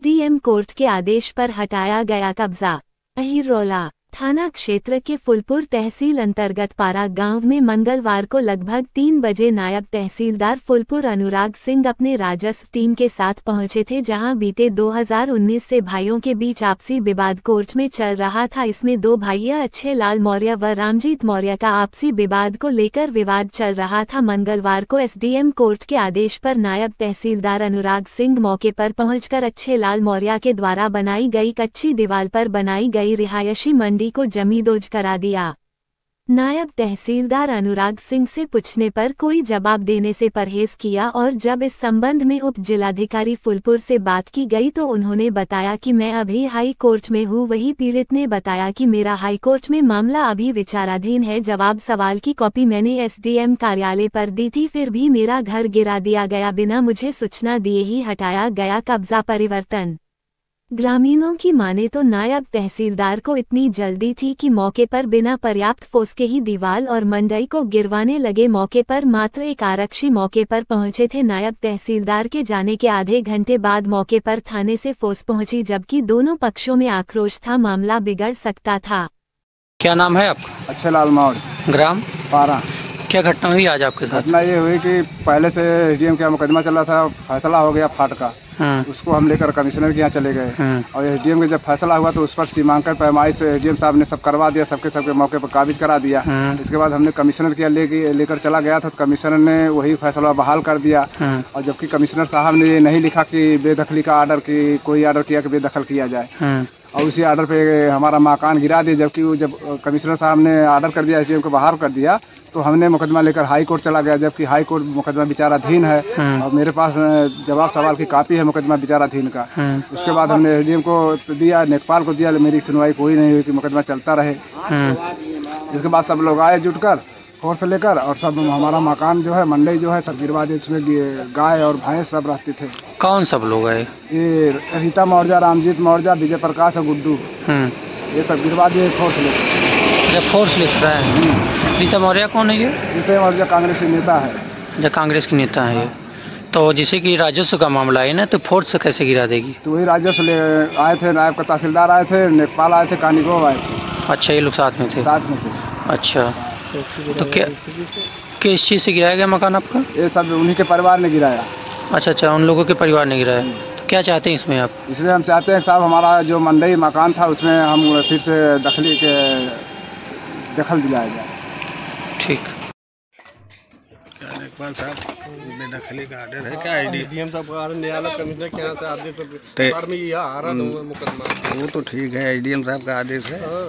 SDM court के आदेश पर हटाया गया कब्जा अहिरोला। थाना क्षेत्र के फुलपुर तहसील अंतर्गत पारा गाँव में मंगलवार को लगभग तीन बजे नायब तहसीलदार फुलपुर अनुराग सिंह अपने राजस्व टीम के साथ पहुँचे थे, जहाँ बीते 2019 से भाइयों के बीच आपसी विवाद कोर्ट में चल रहा था। इसमें दो भाइया अच्छे लाल मौर्य व रामजीत मौर्य का आपसी विवाद को लेकर विवाद चल रहा था। मंगलवार को एसडीएम कोर्ट के आदेश पर नायब तहसीलदार अनुराग सिंह मौके पर पहुंचकर अच्छे लाल मौर्य के द्वारा बनाई गई कच्ची दीवार पर बनाई गई रिहायशी मंडी को जमीदोज करा दिया। नायब तहसीलदार अनुराग सिंह से पूछने पर कोई जवाब देने से परहेज किया और जब इस संबंध में उप जिलाधिकारी फुलपुर से बात की गई तो उन्होंने बताया कि मैं अभी हाई कोर्ट में हूँ, वही पीड़ित ने बताया कि मेरा हाई कोर्ट में मामला अभी विचाराधीन है। जवाब सवाल की कॉपी मैंने एसडीएम कार्यालय पर दी थी, फिर भी मेरा घर गिरा दिया गया बिना मुझे सूचना दिए ही हटाया गया कब्जा परिवर्तन। ग्रामीणों की माने तो नायब तहसीलदार को इतनी जल्दी थी कि मौके पर बिना पर्याप्त फोर्स के ही दीवाल और मंडई को गिरवाने लगे मौके पर मात्र एक आरक्षी मौके पर पहुँचे थे। नायब तहसीलदार के जाने के आधे घंटे बाद मौके पर थाने से फोर्स पहुँची जबकि दोनों पक्षों में आक्रोश था मामला बिगड़ सकता था। क्या नाम है आपका? अच्छे लाल मौड़ ग्राम? पारा। क्या घटना हुई आज आपके साथ? घटना ये हुई कि पहले से एसडीएम का मुकदमा चल रहा था फैसला हो गया फाट का। हाँ, उसको हम लेकर कमिश्नर के यहाँ चले गए। हाँ, और एसडीएम का जब फैसला हुआ तो उस पर सीमांकन पैमाइश से एसडीएम साहब ने सब करवा दिया सबके सबके मौके पर काबिज करा दिया। हाँ, इसके बाद हमने कमिश्नर के लेकर चला गया था तो कमिश्नर ने वही फैसला बहाल कर दिया। और जबकि कमिश्नर साहब ने ये नहीं लिखा की बेदखली का आर्डर की कोई आर्डर किया कि बेदखल किया जाए। और उसी आर्डर पे हमारा मकान गिरा दिया जबकि वो जब कमिश्नर साहब ने आर्डर कर दिया एसडीएम को बाहर कर दिया तो हमने मुकदमा लेकर हाई कोर्ट चला गया जबकि हाई कोर्ट मुकदमा विचाराधीन है। हाँ, और मेरे पास जवाब सवाल की कापी है मुकदमा विचाराधीन का। हाँ, उसके बाद हमने एसडीएम को दिया नेपाल को दिया मेरी सुनवाई कोई नहीं हुई कि मुकदमा चलता रहे। हाँ, इसके बाद सब लोग आए जुटकर फोर्स लेकर और सब हमारा मकान जो है मंडई जो है सब गिरवा दिए उसमें गाय और भैंस सब रहते थे। कौन सब लोग है ये रीता मौर्य रामजीत मौर्य विजय प्रकाश और गुड्डू। हाँ, ये सब गिरवा दिए फोर्स लेकर अच्छा फोर्स लिख रहा है रीता मौर्य कौन है ये? रीता मौर्य कांग्रेसी नेता है। जो कांग्रेस के नेता है ये। तो जैसे कि राजस्व का मामला है ना तो फोर्स से कैसे गिरा देगी? तो वही राजस्व ले आए थे नायब का तहसीलदार आए थे नेपाल आए थे कानीगो आए थे। अच्छा ये लोग साथ में थे। साथ में थे। अच्छा। तो क्या किस चीज़ से गिराया गया मकान आपका? ये सब उन्हीं के परिवार ने गिराया। अच्छा अच्छा उन लोगों के परिवार ने गिराया। तो क्या चाहते हैं इसमें आप? इसलिए हम चाहते हैं साहब हमारा जो मंडई मकान था उसमें हम फिर से दखली के दखल दिलाया जाए। ठीक। साहब बेदखली का आर्डर है? क्या आईडी डीएम साहब का न्यायालय कमिश्नर के यहाँ से आदेश में यह आ रहा ना मुकदमा। वो तो ठीक है एसडीएम साहब का आदेश है। हाँ।